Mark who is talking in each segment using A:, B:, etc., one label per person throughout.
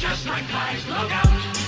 A: just like guys, look out!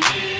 A: Passionate.